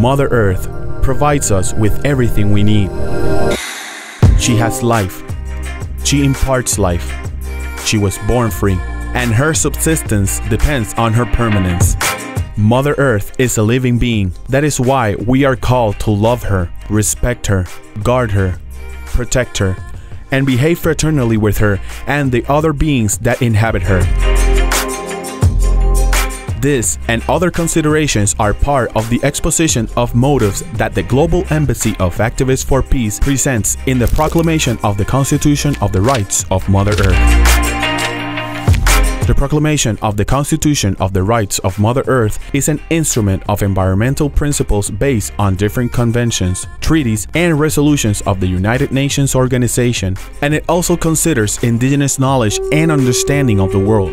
Mother Earth provides us with everything we need. She has life. She imparts life. She was born free, and her subsistence depends on her permanence. Mother Earth is a living being. That is why we are called to love her, respect her, guard her, protect her, and behave fraternally with her and the other beings that inhabit her. This and other considerations are part of the exposition of motives that the Global Embassy of Activists for Peace presents in the proclamation of the Constitution of the Rights of Mother Earth. The proclamation of the Constitution of the Rights of Mother Earth is an instrument of environmental principles based on different conventions, treaties, and resolutions of the United Nations Organization, and it also considers indigenous knowledge and understanding of the world.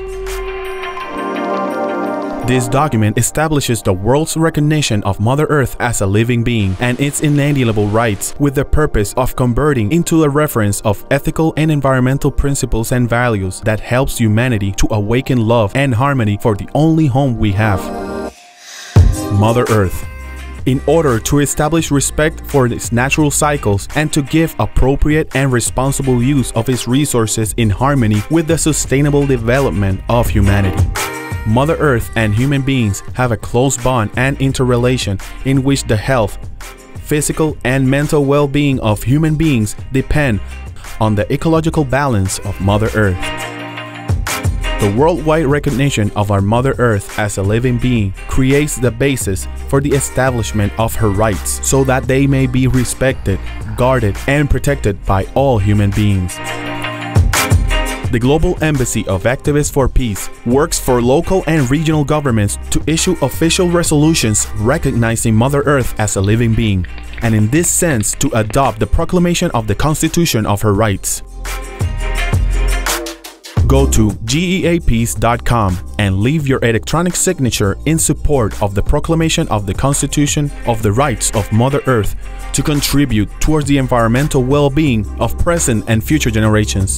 This document establishes the world's recognition of Mother Earth as a living being and its inalienable rights with the purpose of converting into a reference of ethical and environmental principles and values that helps humanity to awaken love and harmony for the only home we have. Mother Earth in order to establish respect for its natural cycles and to give appropriate and responsible use of its resources in harmony with the sustainable development of humanity. Mother Earth and human beings have a close bond and interrelation in which the health, physical and mental well-being of human beings depend on the ecological balance of Mother Earth. The worldwide recognition of our Mother Earth as a living being creates the basis for the establishment of her rights so that they may be respected, guarded, and protected by all human beings. The Global Embassy of Activists for Peace works for local and regional governments to issue official resolutions recognizing Mother Earth as a living being, and in this sense to adopt the proclamation of the Constitution of her rights. Go to geapeace.com and leave your electronic signature in support of the proclamation of the Constitution of the Rights of Mother Earth to contribute towards the environmental well-being of present and future generations.